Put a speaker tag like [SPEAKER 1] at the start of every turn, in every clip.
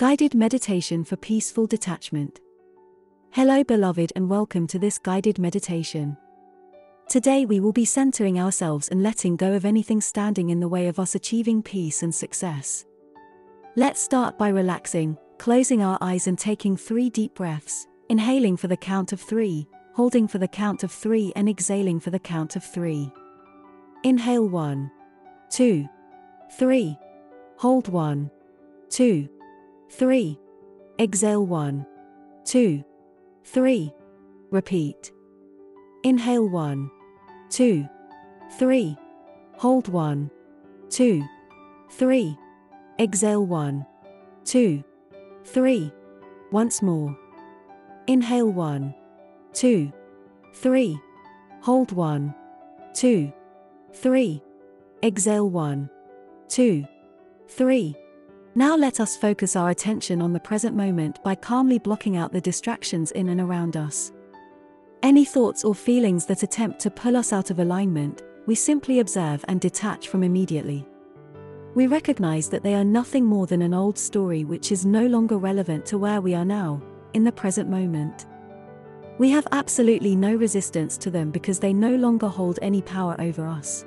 [SPEAKER 1] Guided Meditation for Peaceful Detachment. Hello, beloved, and welcome to this guided meditation. Today, we will be centering ourselves and letting go of anything standing in the way of us achieving peace and success. Let's start by relaxing, closing our eyes, and taking three deep breaths, inhaling for the count of three, holding for the count of three, and exhaling for the count of three. Inhale one, two, three. Hold one, two 3. Exhale 1. 2. 3. Repeat. Inhale 1. 2. 3. Hold 1. 2. 3. Exhale 1. 2. 3. Once more. Inhale 1. 2. 3. Hold 1. 2. 3. Exhale 1. 2. 3. Now let us focus our attention on the present moment by calmly blocking out the distractions in and around us. Any thoughts or feelings that attempt to pull us out of alignment, we simply observe and detach from immediately. We recognize that they are nothing more than an old story which is no longer relevant to where we are now, in the present moment. We have absolutely no resistance to them because they no longer hold any power over us.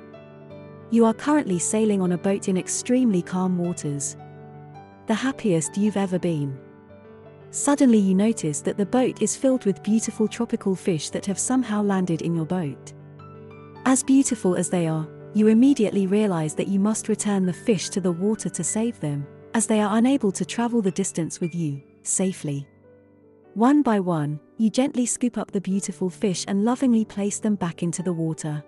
[SPEAKER 1] You are currently sailing on a boat in extremely calm waters, the happiest you've ever been. Suddenly, you notice that the boat is filled with beautiful tropical fish that have somehow landed in your boat. As beautiful as they are, you immediately realize that you must return the fish to the water to save them, as they are unable to travel the distance with you, safely. One by one, you gently scoop up the beautiful fish and lovingly place them back into the water.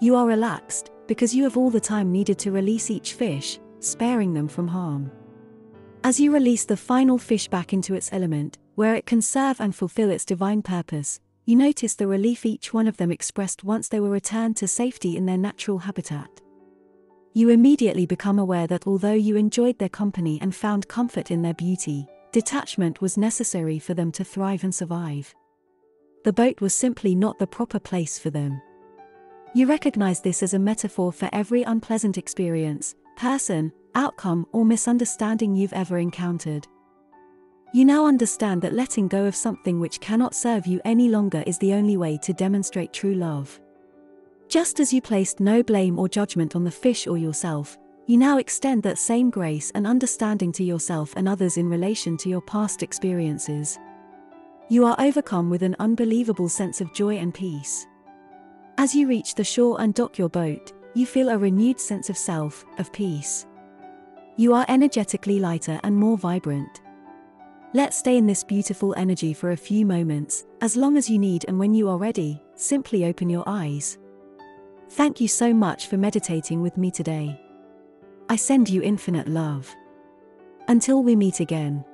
[SPEAKER 1] You are relaxed, because you have all the time needed to release each fish, sparing them from harm. As you release the final fish back into its element, where it can serve and fulfill its divine purpose, you notice the relief each one of them expressed once they were returned to safety in their natural habitat. You immediately become aware that although you enjoyed their company and found comfort in their beauty, detachment was necessary for them to thrive and survive. The boat was simply not the proper place for them. You recognize this as a metaphor for every unpleasant experience, person, outcome, or misunderstanding you've ever encountered. You now understand that letting go of something which cannot serve you any longer is the only way to demonstrate true love. Just as you placed no blame or judgment on the fish or yourself, you now extend that same grace and understanding to yourself and others in relation to your past experiences. You are overcome with an unbelievable sense of joy and peace. As you reach the shore and dock your boat, you feel a renewed sense of self, of peace. You are energetically lighter and more vibrant. Let's stay in this beautiful energy for a few moments, as long as you need, and when you are ready, simply open your eyes. Thank you so much for meditating with me today. I send you infinite love. Until we meet again.